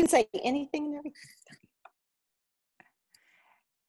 can say anything and everything.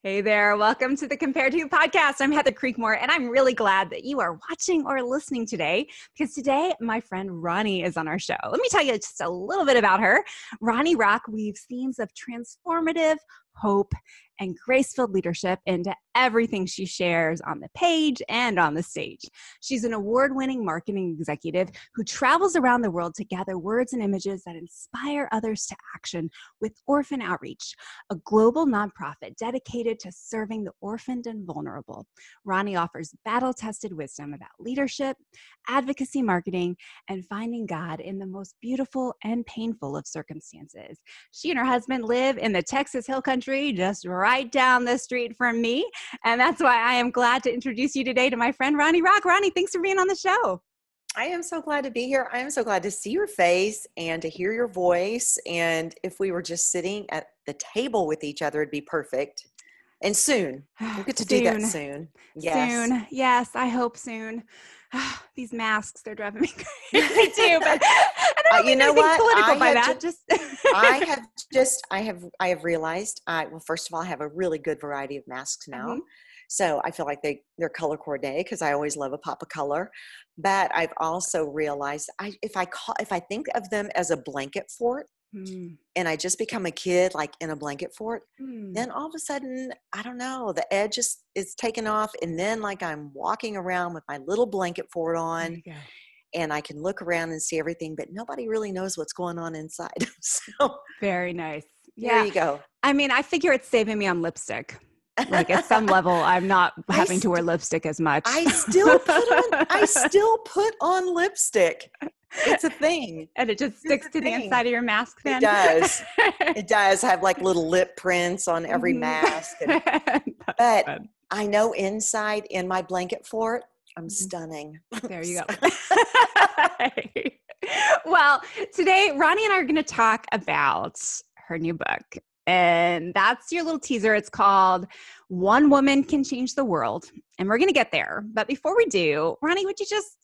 Hey there, welcome to the Compare To podcast. I'm Heather Creekmore, and I'm really glad that you are watching or listening today because today my friend Ronne is on our show. Let me tell you just a little bit about her. Ronne Rock weaves themes of transformative hope and grace filled leadership into everything she shares on the page and on the stage. She's an award winning marketing executive who travels around the world to gather words and images that inspire others to action with Orphan Outreach, a global nonprofit dedicated to serving the orphaned and vulnerable. Ronne offers battle tested wisdom about leadership, advocacy marketing, and finding God in the most beautiful and painful of circumstances. She and her husband live in the Texas Hill Country, just right down the street from me. And that's why I am glad to introduce you today to my friend Ronne Rock. Ronne, thanks for being on the show. I am so glad to be here. I am so glad to see your face and to hear your voice. And if we were just sitting at the table with each other, it'd be perfect. And soon, we'll get to soon. do that soon. Yes. Soon. Yes, I hope soon. These masks, they're driving me crazy too. But uh, you know what? Political I by that. Just, I have just, I have, I have realized. I well, first of all, I have a really good variety of masks now. Mm-hmm. So I feel like they they're color coordinated because I always love a pop of color. But I've also realized I if I call if I think of them as a blanket fort, Mm. and I just become a kid like in a blanket fort, mm. then all of a sudden, I don't know, the edge is, is taken off. And then like I'm walking around with my little blanket fort on and I can look around and see everything, but nobody really knows what's going on inside. so very nice. Yeah. There you go. I mean, I figure it's saving me on lipstick. like at some level i'm not having st- to wear lipstick as much i still put on i still put on lipstick it's a thing. and it just sticks to thing. the inside of your mask then? It does. it does have like little lip prints on every mm-hmm. mask. And, but fun. I know inside in my blanket fort, I'm mm-hmm. stunning. There you go. well, today Ronne and I are going to talk about her new book. And that's your little teaser. It's called One Woman Can Change the World. And we're going to get there. But before we do, Ronne, would you just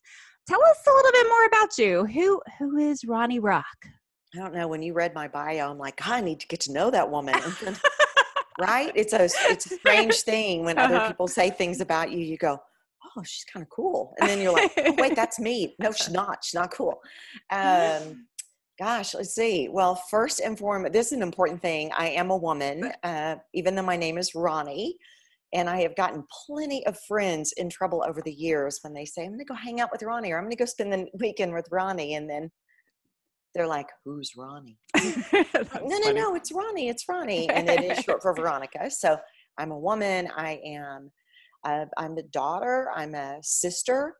tell us a little bit more about you. Who who is Ronne Rock? I don't know. When you read my bio, I'm like, I need to get to know that woman. right? It's a it's a strange thing when uh-huh. other people say things about you. You go, oh, she's kind of cool, and then you're like, oh, wait, that's me. No, she's not. She's not cool. Um, gosh, let's see. Well, first and foremost, this is an important thing. I am a woman, uh, even though my name is Ronne. And I have gotten plenty of friends in trouble over the years when they say, I'm going to go hang out with Ronne or I'm going to go spend the weekend with Ronne. And then they're like, Who's Ronne? no, no, no, it's Ronne. It's Ronne. And it is short for Veronica. So I'm a woman. I am. Uh, I'm a daughter. I'm a sister.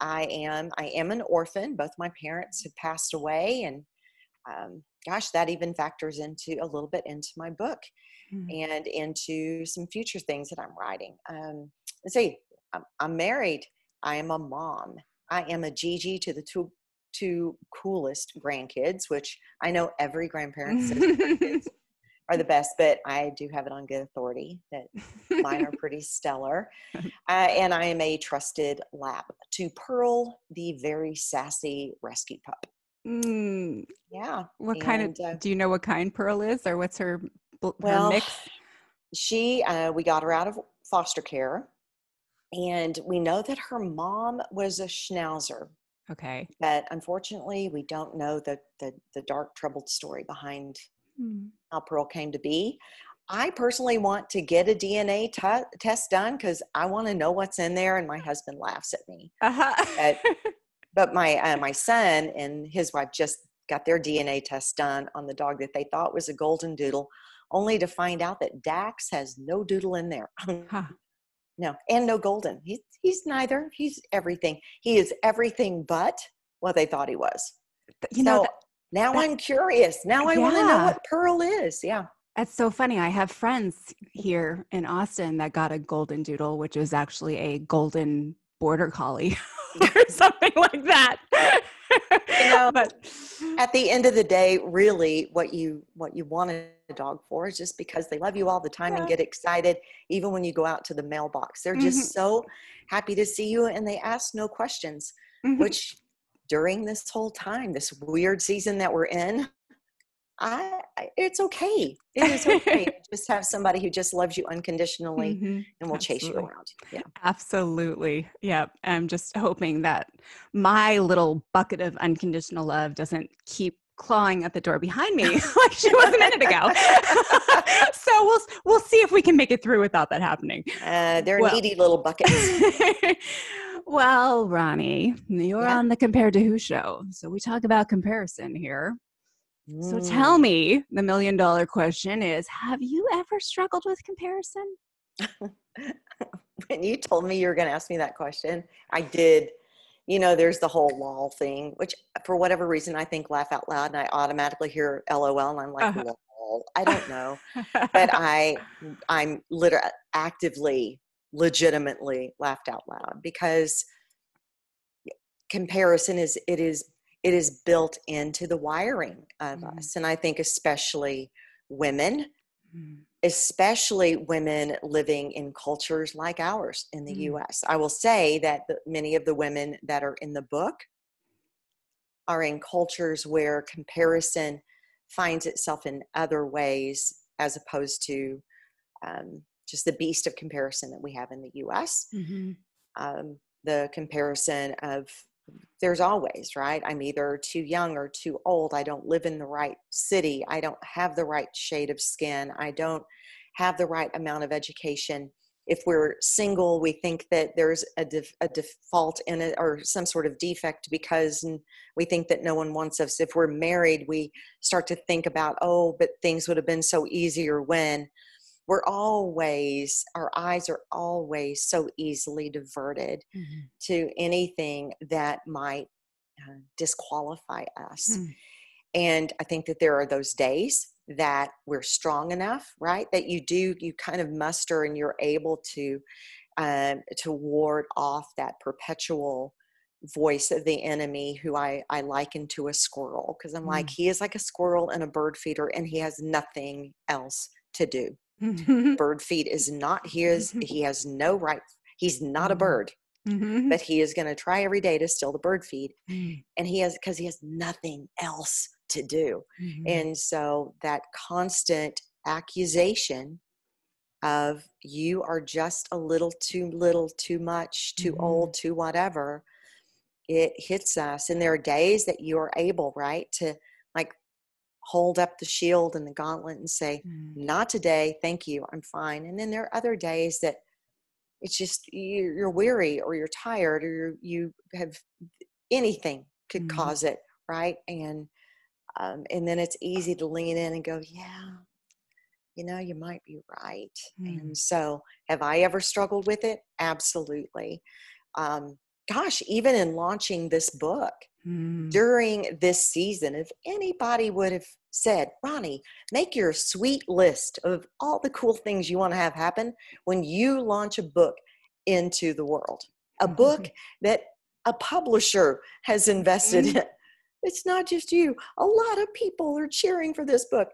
I am. I am an orphan. Both my parents have passed away, and um, gosh, that even factors into a little bit into my book mm-hmm. and into some future things that I'm writing. Um, let's see, I'm, I'm married. I am a mom. I am a Gigi to the two two coolest grandkids, which I know every grandparent says are the best, but I do have it on good authority that mine are pretty stellar. Uh, and I am a trusted lab to Pearl, the very sassy rescue pup. Mm. Yeah. What and, kind of, uh, do you know what kind Pearl is or what's her, her well, mix? She, uh, we got her out of foster care and we know that her mom was a schnauzer. Okay. But unfortunately, we don't know the, the, the dark, troubled story behind mm. how Pearl came to be. I personally want to get a DNA t- test done because I want to know what's in there, and my husband laughs at me. Uh-huh. but, but my uh, my son and his wife just got their DNA test done on the dog that they thought was a golden doodle, only to find out that Dax has no doodle in there. huh. No, and no golden. He's he's neither. He's everything. He is everything but what they thought he was. You know, so now that, I'm curious. Now I yeah. want to know what Pearl is. Yeah. That's so funny. I have friends here in Austin that got a golden doodle, which was actually a golden border collie or something like that. you know, but at the end of the day, really what you what you want a dog for is just because they love you all the time yeah. and get excited even when you go out to the mailbox. They're just mm-hmm. so happy to see you and they ask no questions, mm-hmm. which during this whole time, this weird season that we're in, I, I it's okay. It is okay. just have somebody who just loves you unconditionally mm-hmm. and will Absolutely. chase you around. Yeah. Absolutely. Yep. I'm just hoping that my little bucket of unconditional love doesn't keep clawing at the door behind me like she was a minute ago. so we'll we'll see if we can make it through without that happening. Uh, they're well, needy little buckets. Well, Ronne, you're yeah. on the Compared to Who show, so we talk about comparison here. Mm. So tell me, the million dollar question is: Have you ever struggled with comparison? when you told me you were going to ask me that question, I did you know, there's the whole lol thing, which for whatever reason I think laugh out loud and I automatically hear LOL and I'm like, uh-huh. lol. I don't know. but I I'm literally actively, legitimately laughed out loud because comparison is it is it is built into the wiring of mm. us. And I think especially women. Mm especially women living in cultures like ours in the mm. US. I will say that the, many of the women that are in the book are in cultures where comparison finds itself in other ways as opposed to um, just the beast of comparison that we have in the US. Mm-hmm. Um, the comparison of there's always, right? I'm either too young or too old. I don't live in the right city. I don't have the right shade of skin. I don't have the right amount of education. If we're single, we think that there's a, def- a default in it or some sort of defect because we think that no one wants us. If we're married, we start to think about, oh, but things would have been so easier when we're always our eyes are always so easily diverted mm-hmm. to anything that might uh, disqualify us mm. and i think that there are those days that we're strong enough right that you do you kind of muster and you're able to um, to ward off that perpetual voice of the enemy who I, I liken to a squirrel because I'm mm. like, he is like a squirrel and a bird feeder and he has nothing else to do. bird feed is not his he has no right he's not a mm-hmm. bird mm-hmm. but he is going to try every day to steal the bird feed mm. and he has because he has nothing else to do mm-hmm. and so that constant accusation of you are just a little too little too much too mm-hmm. old too whatever it hits us and there are days that you are able right to like hold up the shield and the gauntlet and say, mm. Not today, thank you, I'm fine. And then there are other days that it's just you're weary or you're tired or you have anything could mm. cause it, right? And um, and then it's easy to lean in and go, Yeah, you know, you might be right. Mm. And so, have I ever struggled with it? Absolutely. Um, gosh, even in launching this book, mm. during this season, if anybody would have said, Ronne, make your sweet list of all the cool things you want to have happen when you launch a book into the world, a book that a publisher has invested mm. in. It's not just you. A lot of people are cheering for this book.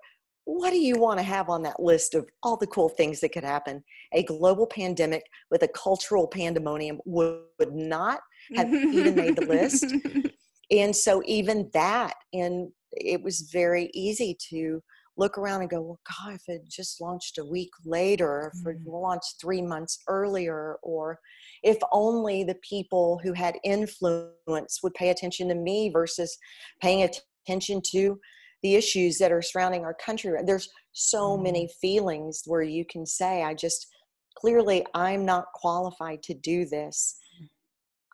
What do you want to have on that list of all the cool things that could happen? A global pandemic with a cultural pandemonium would not have even made the list. and so even that and it was very easy to look around and go well god if it just launched a week later if it mm. launched three months earlier or if only the people who had influence would pay attention to me versus paying attention to the issues that are surrounding our country there's so many mm. feelings where you can say i just clearly i'm not qualified to do this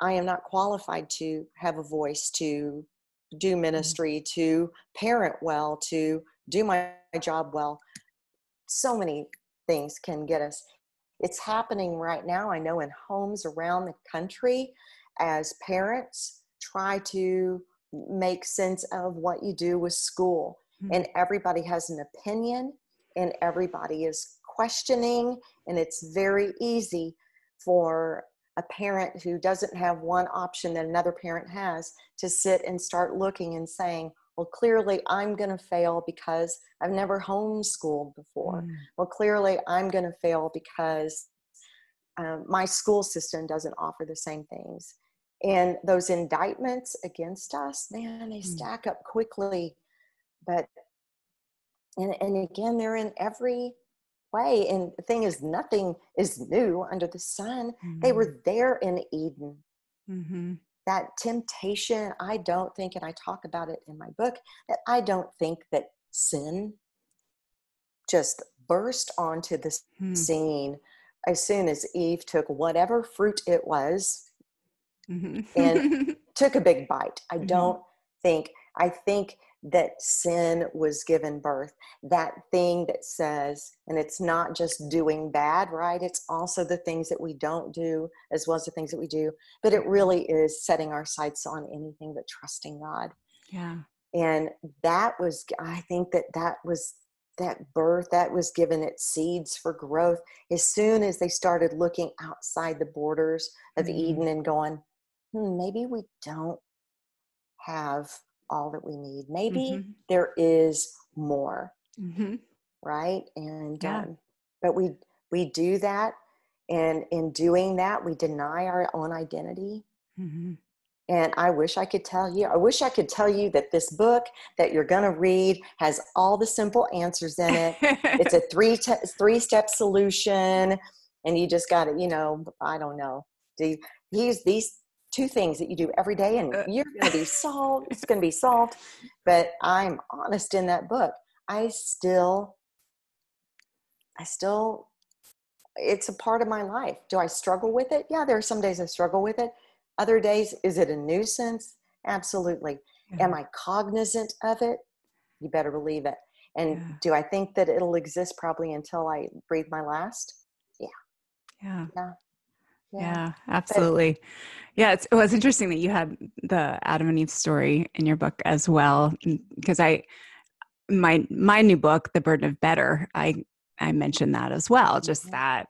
I am not qualified to have a voice to do mm-hmm. ministry, to parent well, to do my job well. So many things can get us. It's happening right now, I know, in homes around the country as parents try to make sense of what you do with school. Mm-hmm. And everybody has an opinion and everybody is questioning, and it's very easy for a parent who doesn't have one option that another parent has to sit and start looking and saying, well, clearly I'm going to fail because I've never homeschooled before. Mm. Well, clearly I'm going to fail because um, my school system doesn't offer the same things. And those indictments against us, man, they mm. stack up quickly. But and, and again, they're in every way. And the thing is, nothing is new under the sun. Mm-hmm. They were there in Eden. Mm-hmm. That temptation, I don't think, and I talk about it in my book, that I don't think that sin just burst onto the hmm. scene as soon as Eve took whatever fruit it was mm-hmm. and took a big bite. I mm-hmm. don't think, I think that sin was given birth. That thing that says, and it's not just doing bad, right? It's also the things that we don't do as well as the things that we do. But it really is setting our sights on anything but trusting God. Yeah. And that was, I think that that was that birth that was given its seeds for growth as soon as they started looking outside the borders of mm-hmm. eden and going hmm, maybe we don't have all that we need. Maybe mm-hmm. there is more, mm-hmm. right? And yeah. um, but we we do that, and in doing that, we deny our own identity. Mm-hmm. And I wish I could tell you. I wish I could tell you that this book that you're going to read has all the simple answers in it. it's a three te- three step solution, and you just got to, you know, I don't know. do These these two things that you do every day and uh. you're going to be solved it's going to be solved but i'm honest in that book. I still i still it's a part of my life. Do i struggle with it? Yeah there are some days i struggle with it. Other days is it a nuisance? Absolutely. Am i cognizant of it? You better believe it. And yeah. do i think that it'll exist probably until i breathe my last? Yeah. Yeah. Yeah yeah, yeah absolutely. But, yeah, it was interesting that you had the Adam and Eve story in your book as well, because I, my my new book, The Burden of Better, I I mentioned that as well. Just mm-hmm. that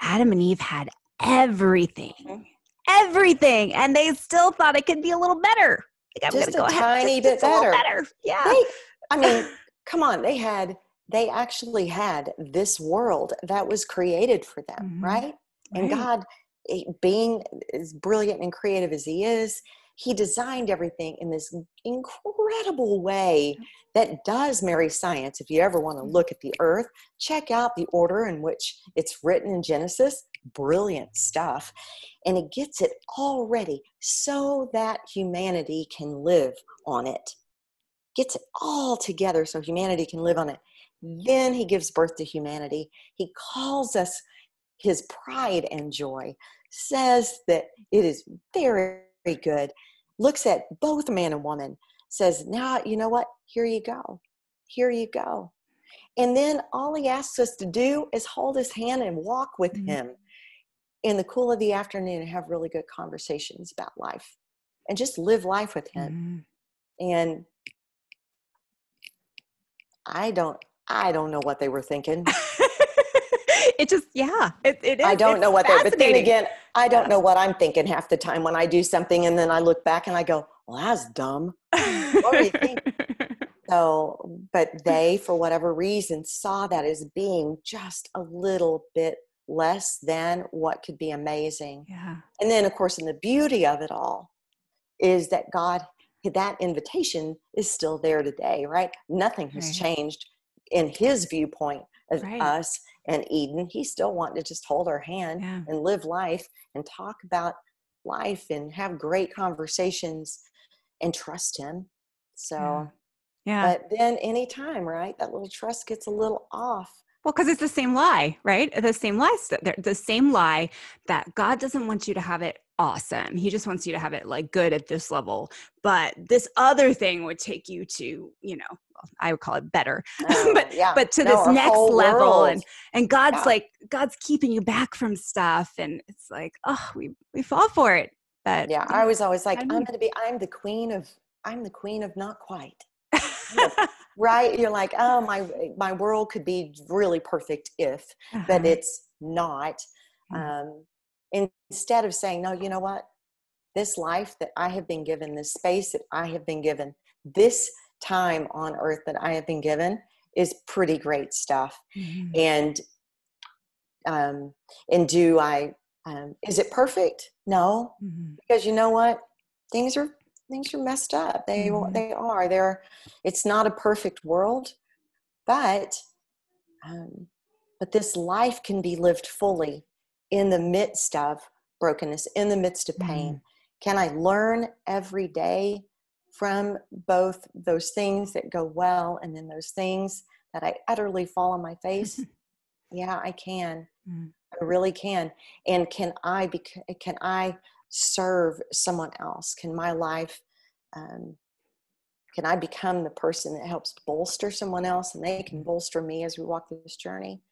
Adam and Eve had everything, mm-hmm. everything, and they still thought it could be a little better. Like, just a tiny bit better. better. Yeah. They, I mean, come on, they had they actually had this world that was created for them, mm-hmm. right? And right. God, eh, being as brilliant and creative as He is, He designed everything in this incredible way that does marry science. If you ever want to look at the earth, check out the order in which it's written in Genesis. Brilliant stuff. And it gets it all ready so that humanity can live on it. Gets it all together so humanity can live on it. Then he gives birth to humanity. He calls us his pride and joy, says that it is very, very good, looks at both man and woman, says, Now, you know what? Here you go. Here you go. And then all he asks us to do is hold his hand and walk with mm-hmm. him in the cool of the afternoon and have really good conversations about life and just live life with him. Mm-hmm. And I don't I don't know what they were thinking. it just yeah it, it is i don't know what they're but then again i don't yeah. know what i'm thinking half the time when i do something and then i look back and i go well that's dumb. What do you think? So but they for whatever reason saw that as being just a little bit less than what could be amazing. Yeah. And then of course in the beauty of it all is that god that invitation is still there today right? Nothing has right. changed in his viewpoint of right. us and Eden, he still wanted to just hold our hand yeah. and live life and talk about life and have great conversations and trust him. So, yeah. yeah. But then anytime, right, that little trust gets a little off. Well, because it's the same lie, right? The same lie, the same lie that God doesn't want you to have it awesome. He just wants you to have it like good at this level. But this other thing would take you to, you know, I would call it better, oh, but yeah. but to no, this next level, world. and and God's yeah. like God's keeping you back from stuff, and it's like oh we we fall for it. But yeah, I was always like I'm gonna be I'm the queen of I'm the queen of not quite. right? You're like oh my my world could be really perfect if, uh-huh. but it's not. Mm-hmm. Um, instead of saying no, you know what, this life that I have been given, this space that I have been given, this time on earth that I have been given is pretty great stuff. Mm-hmm. And um, and do I um, is it perfect? No, mm-hmm. because you know what, things are things are messed up. They mm-hmm. they are. They're. It's not a perfect world, but um, but this life can be lived fully in the midst of brokenness in the midst of pain mm. can i learn every day from both those things that go well and then those things that i utterly fall on my face yeah i can mm. i really can and can i be can i serve someone else can my life um, can I become the person that helps bolster someone else and they can bolster me as we walk through this journey?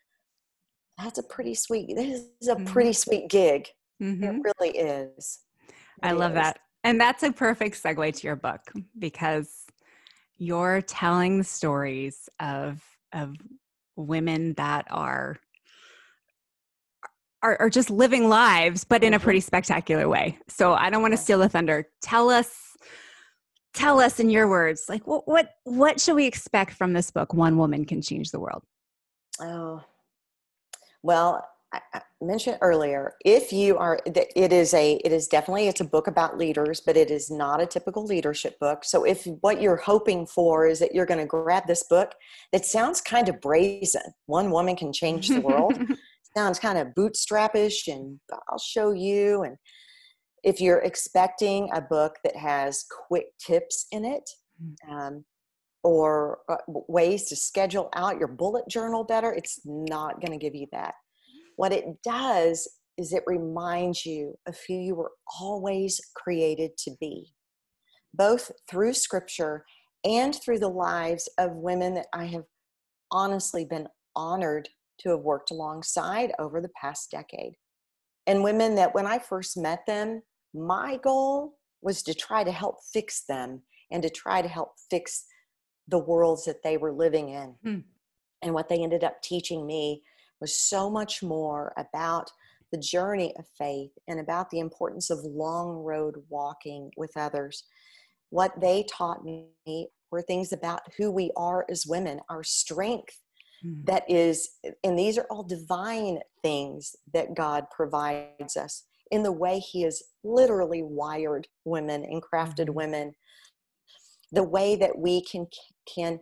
That's a pretty sweet, this is a mm-hmm. pretty sweet gig. Mm-hmm. It really is. It I love is. that. And that's a perfect segue to your book because you're telling the stories of of women that are are, are just living lives, but in a mm-hmm. pretty spectacular way. So I don't want to steal the thunder. Tell us tell us in your words like what what what should we expect from this book one woman can change the world oh well I mentioned earlier if you are it is a it is definitely it's a book about leaders but it is not a typical leadership book so if what you're hoping for is that you're going to grab this book that sounds kind of brazen one woman can change the world sounds kind of bootstrapish and i'll show you and if you're expecting a book that has quick tips in it mm. um, or uh, ways to schedule out your bullet journal better, it's not going to give you that. What it does is it reminds you of who you were always created to be, both through scripture and through the lives of women that I have honestly been honored to have worked alongside over the past decade. And women that when I first met them, my goal was to try to help fix them and to try to help fix the worlds that they were living in. Hmm. And what they ended up teaching me was so much more about the journey of faith and about the importance of long road walking with others. What they taught me were things about who we are as women, our strength hmm. that is, and these are all divine things that God provides us in the way he has literally wired women and crafted mm-hmm. women the way that we can can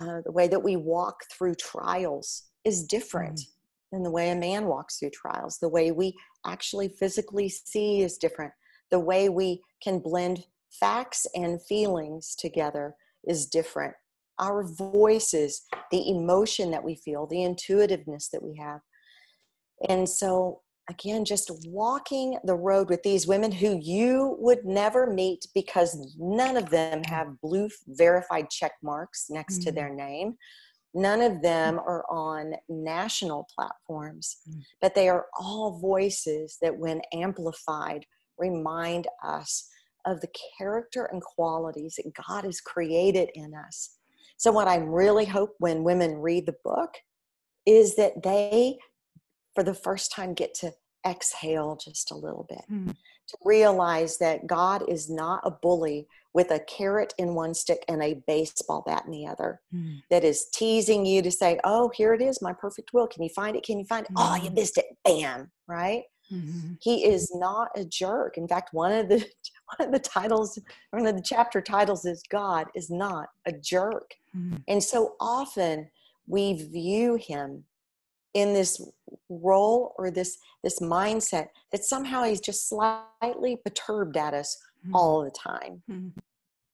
uh, the way that we walk through trials is different mm-hmm. than the way a man walks through trials the way we actually physically see is different the way we can blend facts and feelings together is different our voices the emotion that we feel the intuitiveness that we have and so again just walking the road with these women who you would never meet because none of them mm. have blue verified check marks next mm-hmm. to mm. their name none of them are on national platforms mm-hmm. but they are all voices that when amplified remind us of the character and qualities that god has created in us so what i really hope when women read the book is that they for the first time get to exhale just a little bit mm. to realize that god is not a bully with a carrot in one stick and a baseball bat in the other mm. that is teasing you to say oh here it is my perfect will can you find it can you find it mm. oh you mm-hmm. missed it bam right mm-hmm. he is not a jerk in fact one of the one of the titles one of the chapter titles is god is not a jerk mm. and so often we view him in this role or this this mindset that somehow he's just slightly perturbed at us mm-hmm. all the time mm-hmm.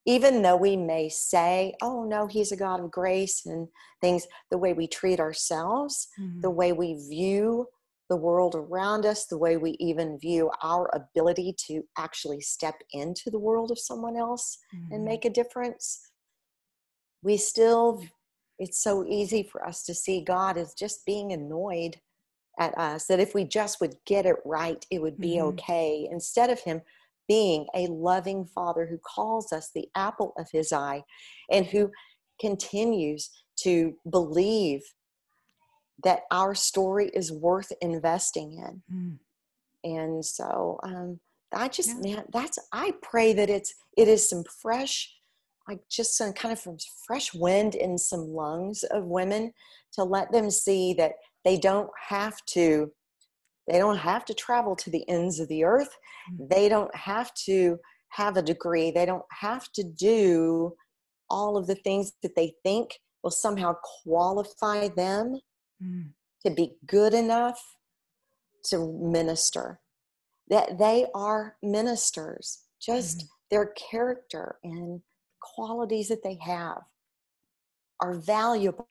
even though we may say oh no he's a god of grace and things the way we treat ourselves mm-hmm. the way we view the world around us the way we even view our ability to actually step into the world of someone else and mm-hmm. make a difference we still it's so easy for us to see God as just being annoyed at us, that if we just would get it right, it would be mm-hmm. okay, instead of Him being a loving Father who calls us the apple of His eye and who continues to believe that our story is worth investing in. Mm. And so, um, I just, yeah. man, that's, I pray that it's, it is some fresh like just some kind of from fresh wind in some lungs of women to let them see that they don't have to they don't have to travel to the ends of the earth mm. they don't have to have a degree they don't have to do all of the things that they think will somehow qualify them Mm. to be good enough to minister. That they are ministers, just Mhm. their character and qualities that they have are valuable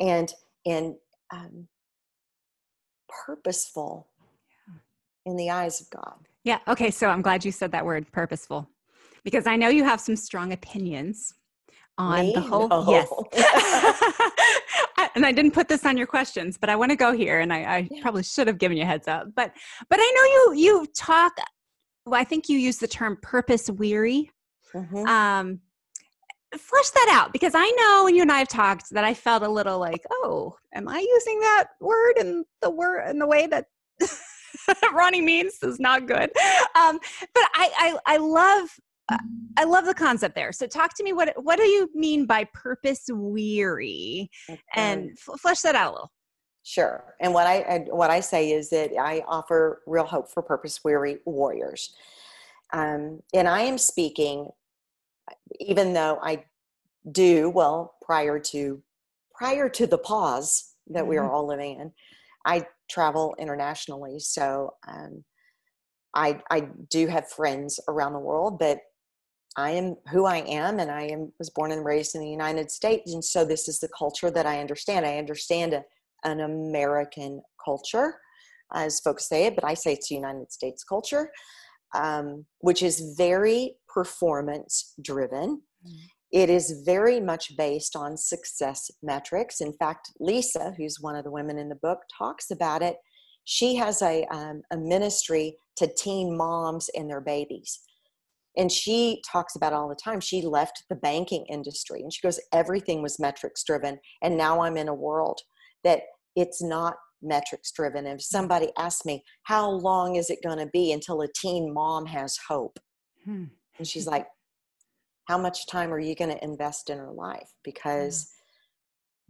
and and um, purposeful in the eyes of God. Yeah. Okay. So I'm glad you said that word purposeful because I know you have some strong opinions on the whole. No. Yes. And I didn't put this on your questions, but I want to go here and I, I Yeah. probably should have given you a heads up. But but I know you you talk well, I think you use the term purpose weary. Mhm. Um flesh that out because I know when you and I have talked that I felt a little like, oh, am I using that word in the word in the way that Ronne means is not good. Um, but I, I I love I love the concept there. So talk to me. What what do you mean by purpose weary? And f- flesh that out a little. Sure. And what I I- what I say is that I offer real hope for purpose weary warriors. Um, and I am speaking, even though I do well prior to prior to the pause that we are all living in. I travel internationally, so um, I I do have friends around the world, but I am who I am, and I am was born and raised in the United States, and so this is the culture that I understand. I understand a, an American culture, as folks say it, but I say it's United States culture, um, which is very performance driven. It is very much based on success metrics. In fact, Lisa, who's one of the women in the book, talks about it. She has a, um, a ministry to teen moms and their babies and she talks about it all the time. She left the banking industry and she goes everything was metrics driven and now i'm in a world that it's not metrics driven And if somebody asks me how long is it going to be until a teen mom has hope Hmm. and she's like how much time are you going to invest in her life? Because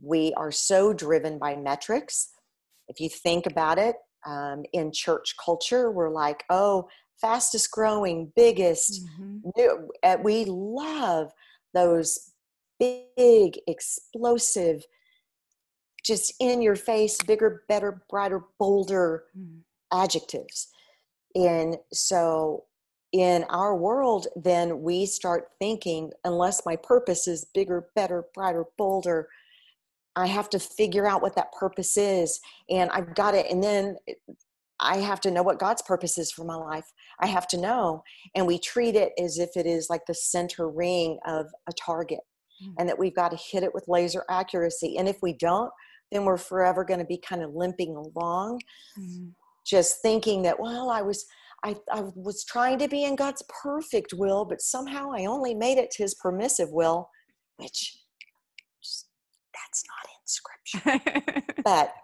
we are so driven by metrics. If you think about it um, in church culture we're like oh fastest growing biggest Mhm. new, uh, we love those big explosive just in your face bigger better brighter bolder Mm. adjectives and so in our world then we start thinking unless my purpose is bigger better brighter bolder i have to figure out what that purpose is and i've got it and then I have to know what God's purpose is for my life. I have to know. And we treat it as if it is like the center ring of a target Mm. and that we've got to hit it with laser accuracy. And if we don't, then we're forever going to be kind of limping along, Mm. just thinking that, well, I was. I, I was trying to be in God's perfect will, but somehow I only made it to his permissive will, which just, that's not in scripture. But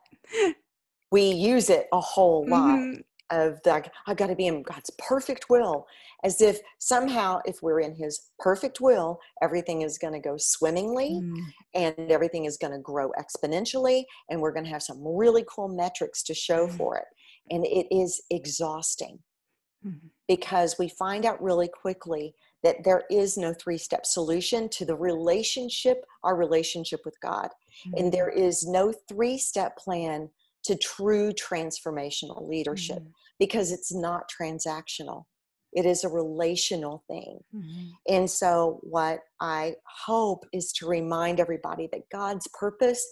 we use it a whole lot Mhm. of the I've got to be in God's perfect will, as if somehow if we're in His perfect will, everything is going to go swimmingly Mm. and everything is going to grow exponentially, and we're going to have some really cool metrics to show Mhm. for it, and it is exhausting Mhm. because we find out really quickly that there is no three-step solution to the relationship, our relationship with God and there is no three step plan to true transformational leadership Mhm. because it's not transactional it is a relational thing Mhm. and so what i hope is to remind everybody that god's purpose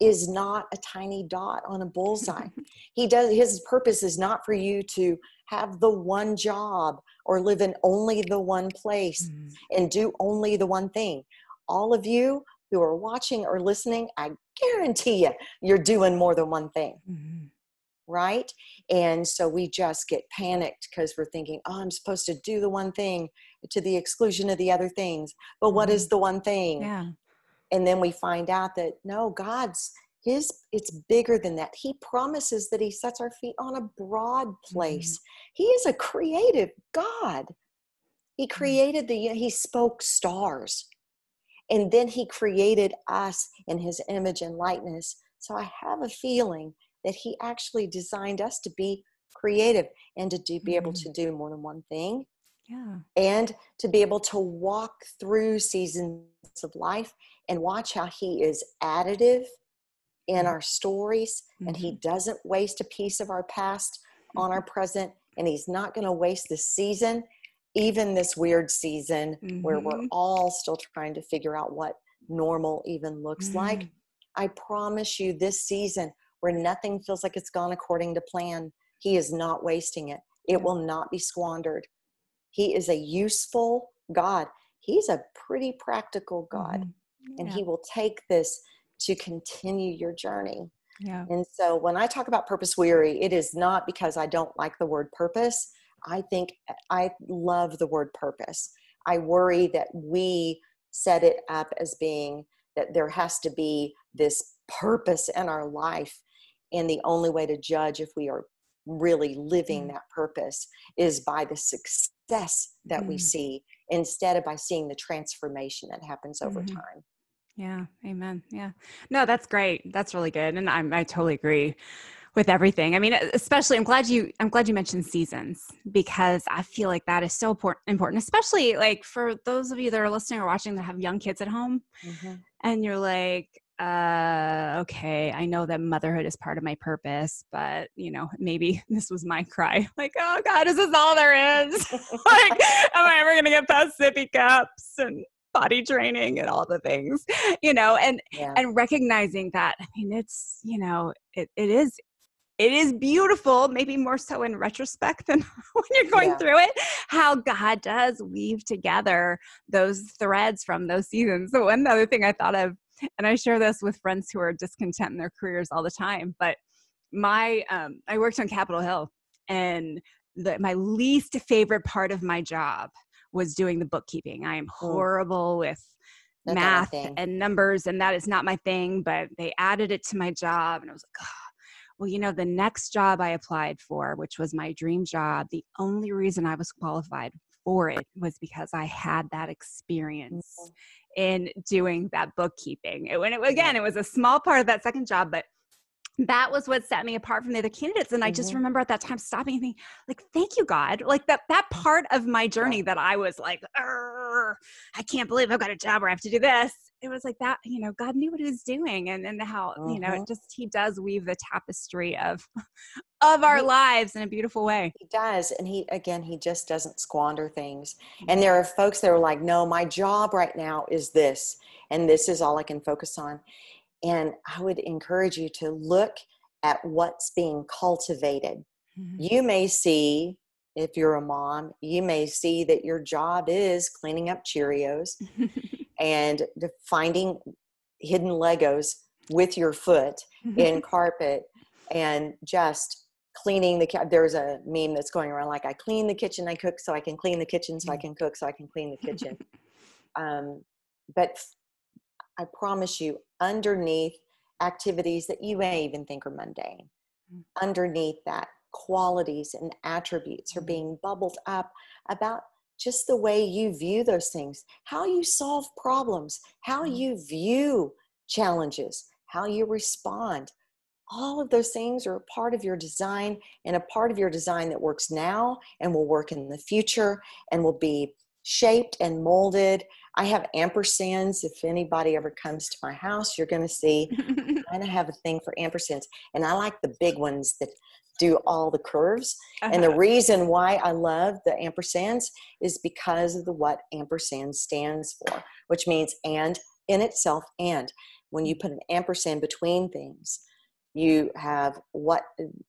is not a tiny dot on a bullseye he does his purpose is not for you to have the one job or live in only the one place Mhm. and do only the one thing. All of you who are watching or listening, I guarantee you, you're doing more than one thing, Mhm. right? And so we just get panicked because we're thinking, oh, I'm supposed to do the one thing to the exclusion of the other things. But what is mm-hmm. the one thing? Yeah. And then we find out that no, God's his it's bigger than that. He promises that he sets our feet on a broad mm-hmm. place. He is a creative God. He mm-hmm. created the he spoke stars. And then he created us in his image and likeness. So I have a feeling that he actually designed us to be creative and to do, be able Mhm. to do more than one thing. Yeah. And to be able to walk through seasons of life and watch how He is additive in Mm-hmm. our stories and He doesn't waste a piece of our past on our present and He's not going to waste this season, even this weird season where we're Mhm. all still trying to figure out what normal even looks like. Mm. I promise you, this season where nothing feels like it's gone according to plan, He is not wasting it. It Yeah. will not be squandered. He is a useful God. He's a pretty practical God, Mhm. and He will take this to continue your journey. yeah. And so when I talk about purpose weary, it is not because I don't like the word purpose. I think I love the word purpose. I worry that we set it up as being that there has to be this purpose in our life. And the only way to judge if we are really living Mm. that purpose is by the success that we Mm. see instead of by seeing the transformation that happens over Mhm. time. Yeah, amen. Yeah. No, that's great. That's really good. And I'm I totally agree with everything. I mean, especially I'm glad you I'm glad you mentioned seasons because I feel like that is so important important, especially like for those of you that are listening or watching that have young kids at home Mhm. and you're like uh okay i know that motherhood is part of my purpose but you know maybe this was my cry like oh god is this all there is like am i ever gonna get past sippy cups and body training and all the things you know and Yeah. and recognizing that i mean it's you know it, it is it is beautiful maybe more so in retrospect than when you're going Yeah. through it how god does weave together those threads from those seasons so one other thing i thought of and i share this with friends who are discontent in their careers all the time but my um, i worked on capitol hill and the, my least favorite part of my job was doing the bookkeeping i am horrible with That's math and numbers and that is not my thing but they added it to my job and i was like oh. Well you know the next job i applied for which was my dream job the only reason i was qualified for it was because i had that experience Mhm. in doing that bookkeeping it, when it, again it was a small part of that second job but that was what set me apart from the other candidates and i just Mhm. remember at that time stopping and thinking like thank you god like that that part of my journey that i was like i can't believe i've got a job where i have to do this it was like that you know god knew what he was doing and and how you know it just he does weave the tapestry of of our He- lives in a beautiful way He does. And he, again, he just doesn't squander things. And there are folks that are like, no, my job right now is this, and this is all I can focus on. And I would encourage you to look at what's being cultivated. Mhm. You may see, if you're a mom, you may see that your job is cleaning up Cheerios and finding hidden Legos with your foot in carpet and just cleaning the there's a meme that's going around like i clean the kitchen i cook so i can clean the kitchen so i can cook so i can clean the kitchen um, but i promise you underneath activities that you may even think are mundane Mm. underneath that qualities and attributes are Mm. being bubbled up about just the way you view those things how you solve problems how Mm. you view challenges how you respond all of those things are a part of your design and a part of your design that works now and will work in the future and will be shaped and molded. I have ampersands. If anybody ever comes to my house, you're going to see I kind of have a thing for ampersands. And I like the big ones that do all the curves. And the reason why I love the ampersands is because of the what ampersand stands for, which means and in itself and. When you put an ampersand between things, you have what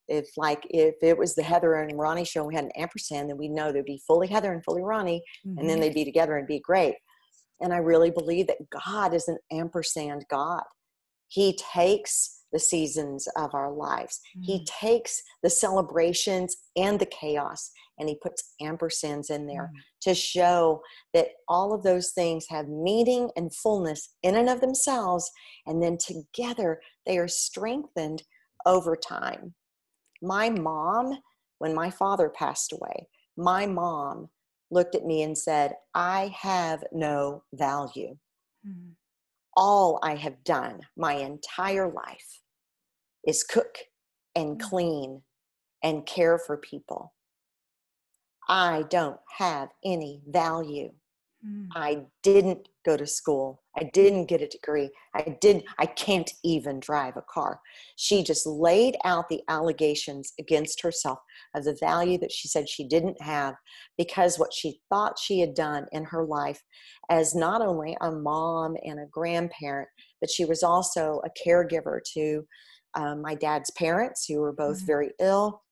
if like if it was the Heather and Ronne show and we had an ampersand, then we know there'd be fully Heather and fully Ronne, and then Mhm. they'd be together and be great. And I really believe that God is an ampersand God. He takes the seasons of our lives. He takes the celebrations and the chaos and he puts ampersands in there Mm. to show that all of those things have meaning and fullness in and of themselves. And then together they are strengthened over time. My mom, when my father passed away, my mom looked at me and said, I have no value. Mhm. All I have done my entire life is cook and Mm. clean and care for people. I don't have any value. Mm. I didn't go to school. I didn't get a degree. I didn't I can't even drive a car. She just laid out the allegations against herself of the value that she said she didn't have because what she thought she had done in her life as not only a mom and a grandparent, but she was also a caregiver to um, my dad's parents who were both Mhm. very ill.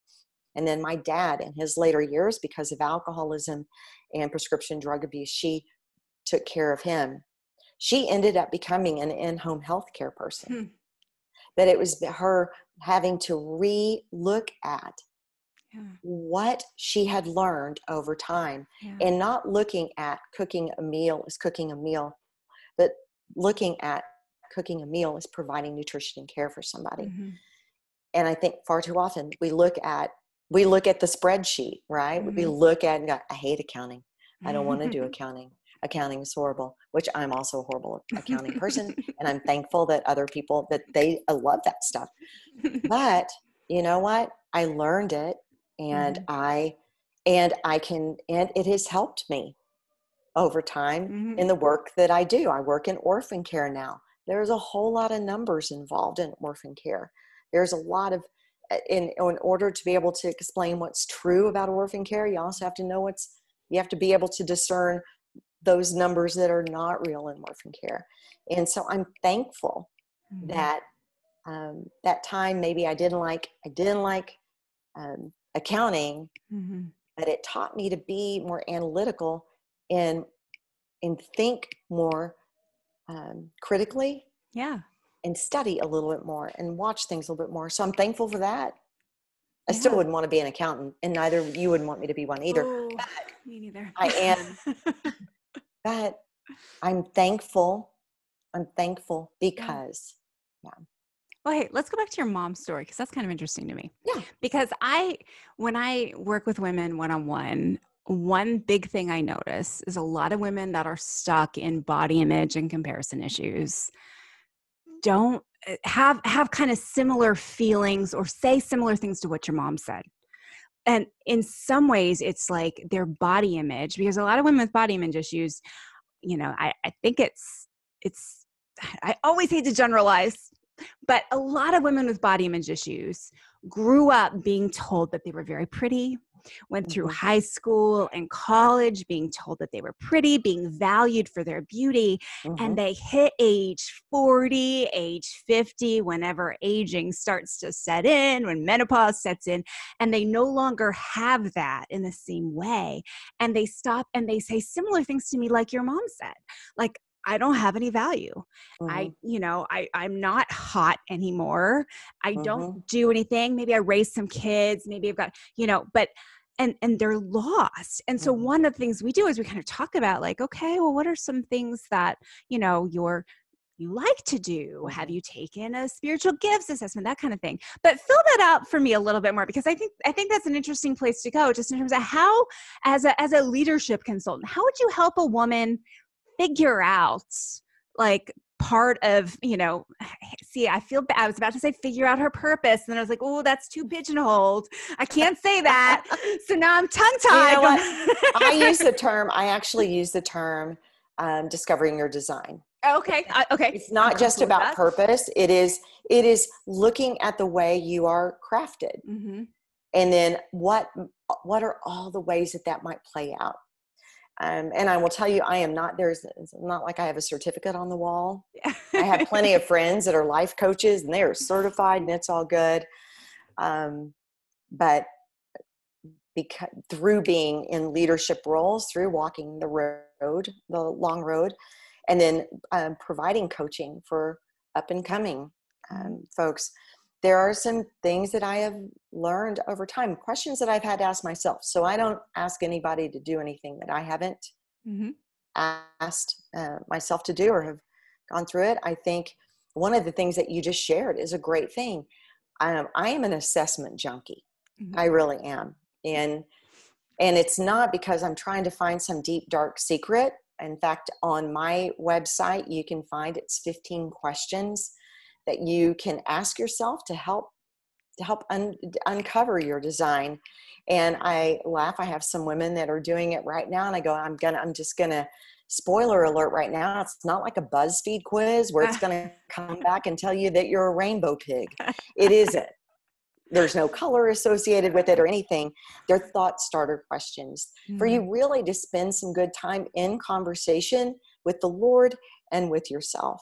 And then my dad, in his later years, because of alcoholism and prescription drug abuse, she took care of him. She ended up becoming an in home health care person. Hmm. But it was her having to re look at Yeah. what she had learned over time Yeah. and not looking at cooking a meal as cooking a meal, but looking at cooking a meal as providing nutrition and care for somebody. Mhm. And I think far too often we look at we look at the spreadsheet, right? We Mhm. look at and go, I hate accounting. I don't want to do accounting. Accounting is horrible, which I'm also a horrible accounting person. and I'm thankful that other people that they I love that stuff. But you know what? I learned it and Mhm. I and I can and it has helped me over time Mhm. in the work that I do. I work in orphan care now. There's a whole lot of numbers involved in orphan care. There's a lot of in in order to be able to explain what's true about orphan care, you also have to know what's you have to be able to discern those numbers that are not real in orphan care. And so I'm thankful Mhm. that um, that time maybe I didn't like I didn't like um, accounting, Mhm. but it taught me to be more analytical and and think more um, critically Yeah. And study a little bit more and watch things a little bit more. So I'm thankful for that. I still wouldn't want to be an accountant, and neither you wouldn't want me to be one either. Oh, me neither. I am. But I'm thankful. I'm thankful because yeah. Well, hey, let's go back to your mom's story because that's kind of interesting to me. Yeah. Because I, when I work with women one on one, one big thing I notice is a lot of women that are stuck in body image and comparison issues don't uh, have have kind of similar feelings or say similar things to what your mom said. And in some ways, it's like their body image because a lot of women with body image issues, you know, I, I think it's it's I always hate to generalize, but a lot of women with body image issues grew up being told that they were very pretty, went through Mhm. high school and college being told that they were pretty, being valued for their beauty, Mhm. and they hit age 40, age 50, whenever aging starts to set in, when menopause sets in, and they no longer have that in the same way. And they stop and they say similar things to me, like your mom said, like, I don't have any value. I, Mhm. you know, I, I'm not hot anymore. I Mm-hmm. don't do anything. Maybe I raised some kids. Maybe I've got, you know, but and and they're lost. And so Mhm. one of the things we do is we kind of talk about like, okay, well, what are some things that, you know, you're you like to do? Have Mhm. you taken a spiritual gifts assessment? That kind of thing. But fill that out for me a little bit more because I think I think that's an interesting place to go, just in terms of how, as a as a leadership consultant, how would you help a woman figure out like part of you know see i feel bad i was about to say figure out her purpose and then i was like oh that's too pigeonholed i can't say that so now i'm tongue tied You know? I use the term. I actually use the term um, discovering your design. okay I- okay It's I'm not just about purpose. It is. It is looking at the way you are crafted, Mhm. and then what what are all the ways that that might play out. Um, and I will tell you, I am not. There's it's not like I have a certificate on the wall. I have plenty of friends that are life coaches, and they are certified, and it's all good. Um, but because through being in leadership roles, through walking the road, the long road, and then um, providing coaching for up and coming um, folks, there are some things that I have learned over time, questions that I've had to ask myself. So I don't ask anybody to do anything that I haven't Mhm. asked uh, myself to do or have gone through it. I think one of the things that you just shared is a great thing. Um, I am an assessment junkie. Mhm. I really am, and and it's not because I'm trying to find some deep dark secret. In fact, on my website, you can find it's 15 questions that you can ask yourself to help to help un- uncover your design. And I laugh. I have some women that are doing it right now, and I go, I'm gonna, I'm just gonna. Spoiler alert! Right now, it's not like a BuzzFeed quiz where it's going to come back and tell you that you're a rainbow pig. It isn't. There's no color associated with it or anything. They're thought starter questions mm-hmm. for you mm-hmm. really to spend some good time in conversation with the Lord and with yourself.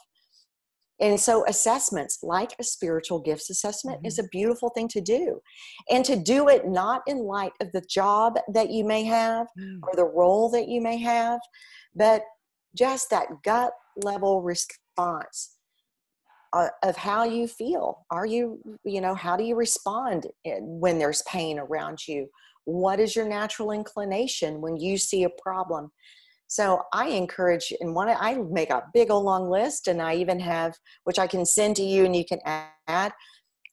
And so, assessments like a spiritual gifts assessment mm-hmm. is a beautiful thing to do. And to do it not in light of the job that you may have mm. or the role that you may have, but just that gut level response uh, of how you feel. Are you, you know, how do you respond when there's pain around you? What is your natural inclination when you see a problem? So I encourage, and one I make a big old long list, and I even have, which I can send to you, and you can add.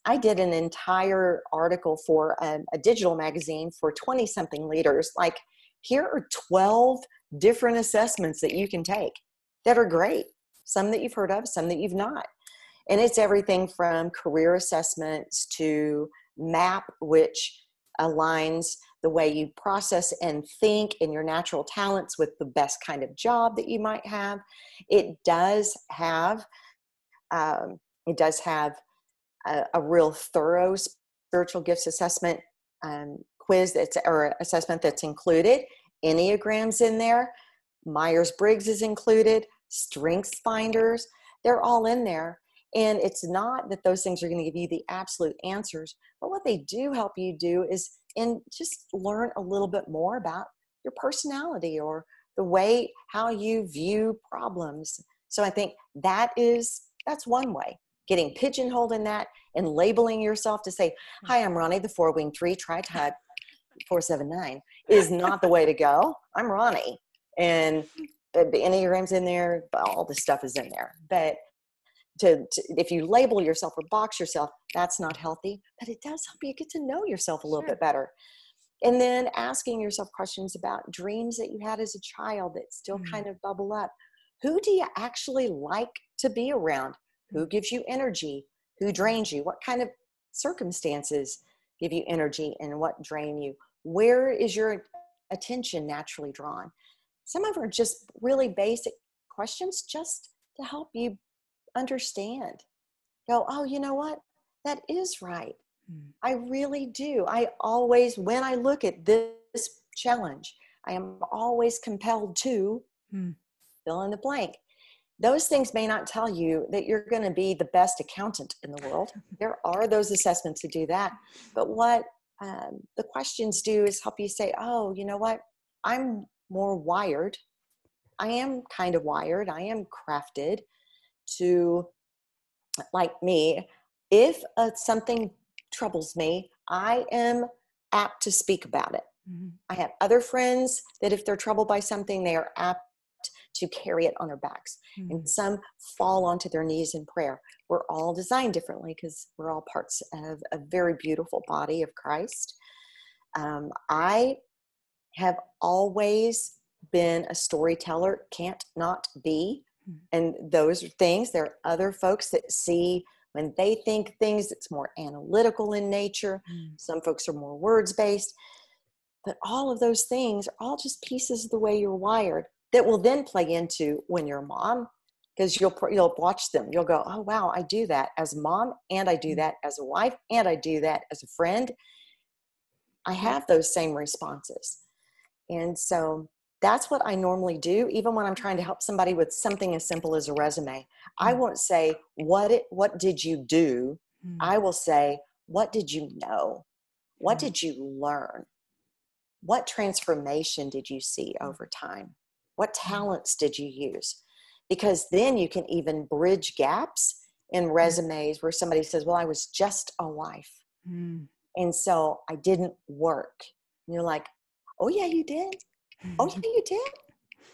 I did an entire article for a, a digital magazine for 20 something leaders. Like, here are 12 different assessments that you can take that are great. Some that you've heard of, some that you've not. And it's everything from career assessments to MAP, which aligns the way you process and think and your natural talents with the best kind of job that you might have. It does have um, it does have a, a, real thorough spiritual gifts assessment um, quiz that's or assessment that's included. Enneagrams in there, Myers Briggs is included, Strengths Finders, they're all in there. And it's not that those things are going to give you the absolute answers, but what they do help you do is and just learn a little bit more about your personality or the way how you view problems. So I think that is that's one way. Getting pigeonholed in that and labeling yourself to say, "Hi, I'm Ronne, the four wing three tritype 479," is not the way to go. I'm Ronne, and the enneagrams in there, all the stuff is in there. But to, to, if you label yourself or box yourself that's not healthy but it does help you get to know yourself a little sure. bit better. And then asking yourself questions about dreams that you had as a child that still mm-hmm. kind of bubble up. Who do you actually like to be around? Who gives you energy? Who drains you? What kind of circumstances give you energy and what drain you? Where is your attention naturally drawn? Some of them are just really basic questions just to help you understand. Go, oh, you know what? That is right. Mm. I really do. I always, when I look at this challenge, I am always compelled to mm. fill in the blank. Those things may not tell you that you're going to be the best accountant in the world. there are those assessments to do that. But what um, the questions do is help you say, oh, you know what? I'm more wired. I am kind of wired. I am crafted to like me if uh, something troubles me i am apt to speak about it mm-hmm. i have other friends that if they're troubled by something they are apt to carry it on their backs mm-hmm. and some fall onto their knees in prayer we're all designed differently because we're all parts of a very beautiful body of christ um, i have always been a storyteller can't not be Mm. and those are things there are other folks that see when they think things it's more analytical in nature mm. some folks are more words based but all of those things are all just pieces of the way you're wired that will then play into when you're a mom because you'll you'll watch them you'll go oh wow i do that as a mom and i do mm. that as a wife and i do that as a friend i have those same responses and so that's what I normally do, even when I'm trying to help somebody with something as simple as a resume. I mm. won't say, What it, what did you do? Mm. I will say, What did you know? What mm. did you learn? What transformation did you see mm. over time? What mm. talents did you use? Because then you can even bridge gaps in mm. resumes where somebody says, Well, I was just a wife. And so I didn't work. And you're like, Oh, yeah, you did oh yeah you did.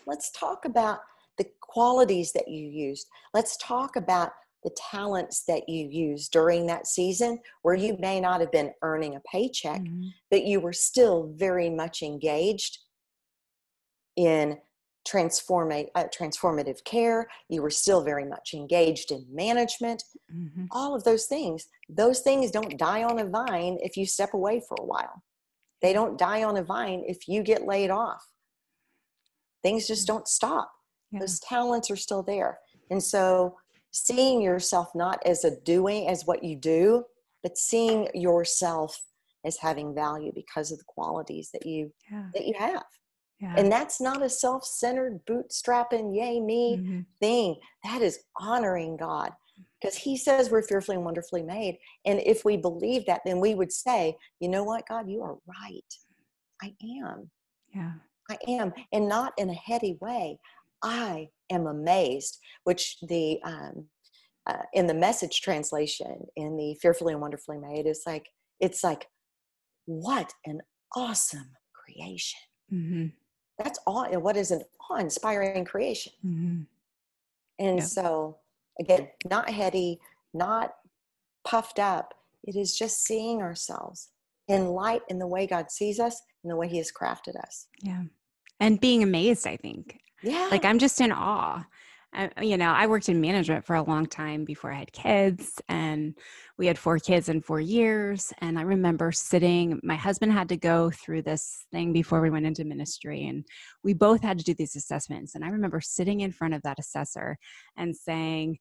Let's talk about the qualities that you used. Let's talk about the talents that you used during that season where you may not have been earning a paycheck mm-hmm. but you were still very much engaged in uh, transformative care. You were still very much engaged in management. Mm-hmm. all of those things. Those things don't die on a vine if you step away for a while. They don't die on a vine if you get laid off things just don't stop yeah. those talents are still there and so seeing yourself not as a doing as what you do but seeing yourself as having value because of the qualities that you yeah. that you have yeah. And that's not a self centered, bootstrapping, yay me mm-hmm. thing. That is honoring God because He says we're fearfully and wonderfully made. And if we believe that, then we would say, you know what, God, you are right. I am. Yeah. I am. And not in a heady way. I am amazed, which the, um, uh, in the message translation in the fearfully and wonderfully made is like, it's like, what an awesome creation. Mm-hmm that's all what is an awe-inspiring creation mm-hmm. and yeah. so again not heady not puffed up it is just seeing ourselves in light in the way god sees us and the way he has crafted us yeah and being amazed i think yeah like i'm just in awe you know, I worked in management for a long time before I had kids, and we had four kids in four years. And I remember sitting, my husband had to go through this thing before we went into ministry, and we both had to do these assessments. And I remember sitting in front of that assessor and saying,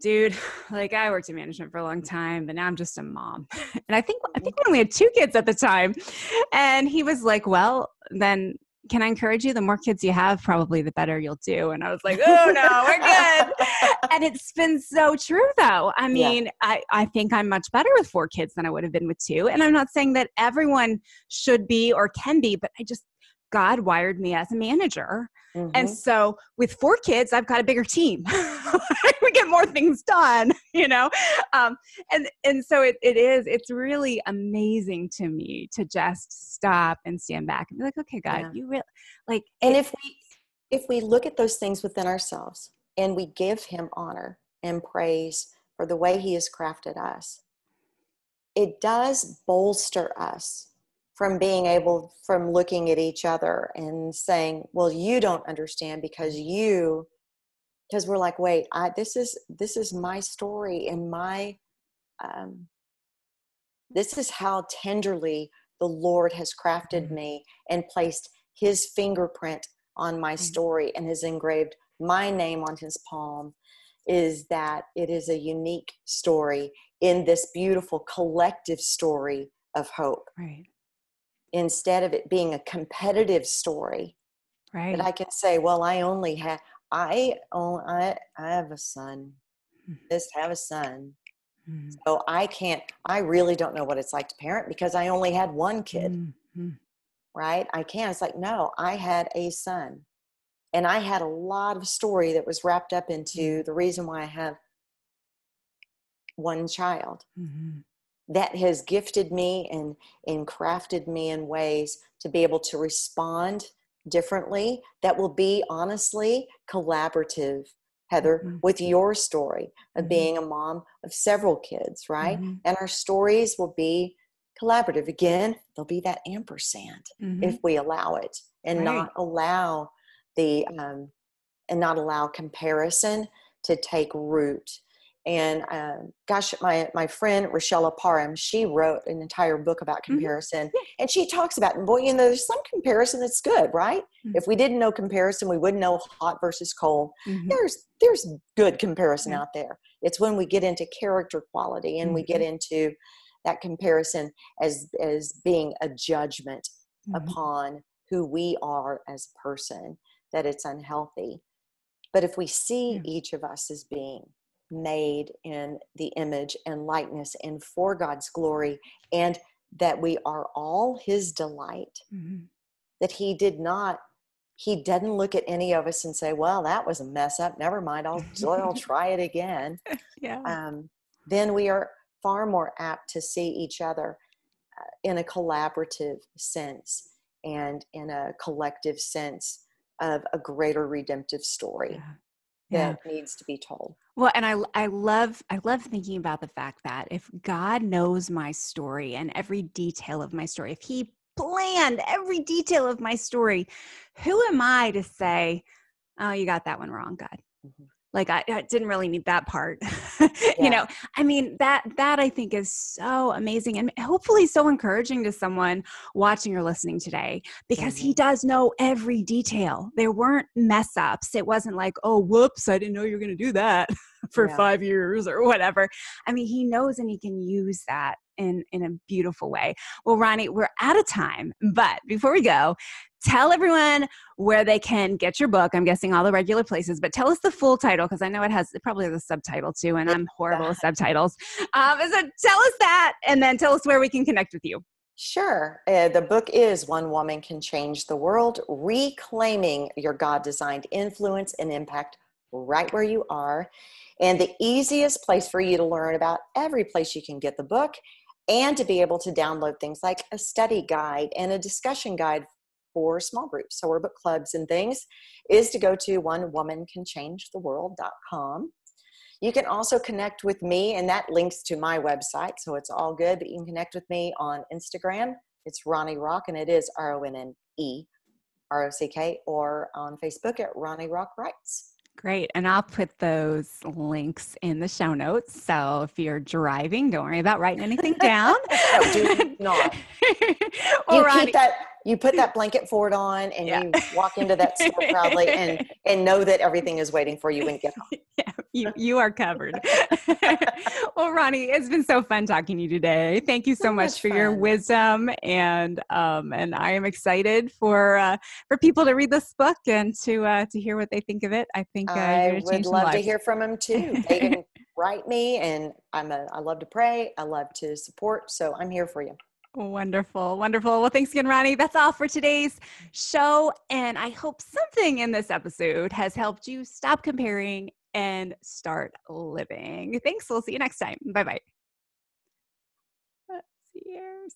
dude like i worked in management for a long time but now i'm just a mom and i think i think we only had two kids at the time and he was like well then can I encourage you? The more kids you have, probably the better you'll do. And I was like, oh no, we're good. and it's been so true though. I mean, yeah. I, I think I'm much better with four kids than I would have been with two. And I'm not saying that everyone should be or can be, but I just God wired me as a manager. Mm-hmm. And so with four kids, I've got a bigger team. we get more things done, you know? Um, and, and so it, it is, it's really amazing to me to just stop and stand back and be like, okay, God, yeah. you really like, and if we, if we look at those things within ourselves and we give him honor and praise for the way he has crafted us, it does bolster us from being able from looking at each other and saying well you don't understand because you because we're like wait i this is this is my story and my um, this is how tenderly the lord has crafted mm-hmm. me and placed his fingerprint on my mm-hmm. story and has engraved my name on his palm is that it is a unique story in this beautiful collective story of hope right instead of it being a competitive story right. That i can say well i only have i only i, I have a son. Just have a son. Mm-hmm. so i can't i really don't know what it's like to parent because i only had one kid. Mm-hmm. right? I can't. It's like no i had a son. And i had a lot of story that was wrapped up into mm-hmm. the reason why i have one child. Mm-hmm that has gifted me and, and crafted me in ways to be able to respond differently that will be honestly collaborative heather mm-hmm. with your story of mm-hmm. being a mom of several kids right mm-hmm. and our stories will be collaborative again there'll be that ampersand mm-hmm. if we allow it and right. not allow the um, and not allow comparison to take root and um, gosh, my my friend Rochelle Parham, she wrote an entire book about mm-hmm. comparison, mm-hmm. and she talks about, boy, you know, there's some comparison that's good, right? Mm-hmm. If we didn't know comparison, we wouldn't know hot versus cold. Mm-hmm. There's there's good comparison out there. It's when we get into character quality and we get mm-hmm. into that comparison as as being a judgment mm-hmm. upon who we are as a person that it's unhealthy. But if we see yeah. each of us as being made in the image and likeness and for God's glory, and that we are all His delight. Mm-hmm. That He did not, He doesn't look at any of us and say, "Well, that was a mess up. Never mind. I'll I'll try it again." yeah. Um, then we are far more apt to see each other uh, in a collaborative sense and in a collective sense of a greater redemptive story. Yeah that yeah. needs to be told. Well, and I I love I love thinking about the fact that if God knows my story and every detail of my story, if he planned every detail of my story. Who am I to say, oh, you got that one wrong, God? Mm-hmm like I, I, didn't really need that part yeah. you know i mean that that i think is so amazing and hopefully so encouraging to someone watching or listening today because mm-hmm. he does know every detail there weren't mess ups it wasn't like oh whoops i didn't know you were going to do that for yeah. five years or whatever i mean he knows and he can use that in in a beautiful way well Ronne we're out of time but before we go tell everyone where they can get your book. I'm guessing all the regular places, but tell us the full title because I know it has probably the subtitle too, and I'm horrible with subtitles. Um, so tell us that, and then tell us where we can connect with you. Sure. Uh, the book is One Woman Can Change the World Reclaiming Your God Designed Influence and Impact right where you are. And the easiest place for you to learn about every place you can get the book and to be able to download things like a study guide and a discussion guide for small groups, so we're book clubs and things, is to go to onewomancanchangetheworld.com. You can also connect with me, and that links to my website, so it's all good. But you can connect with me on Instagram. It's Ronne Rock, and it is R O N N E R O C K, or on Facebook at Ronne Rock Writes. Great. And I'll put those links in the show notes. So if you're driving, don't worry about writing anything down. no, do not. you keep that you put that blanket forward on and yeah. you walk into that store proudly and and know that everything is waiting for you when you get home. Yeah, you you are covered. well, Ronne, it's been so fun talking to you today. Thank you so, so much, much, for your wisdom and um and I am excited for uh, for people to read this book and to uh, to hear what they think of it. I think uh, I would love to hear from them too. They can write me and I'm a I love to pray. I love to support. So I'm here for you. Wonderful, wonderful. Well, thanks again, Ronne. That's all for today's show. And I hope something in this episode has helped you stop comparing and start living. Thanks. We'll see you next time. Bye bye. Here.